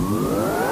Música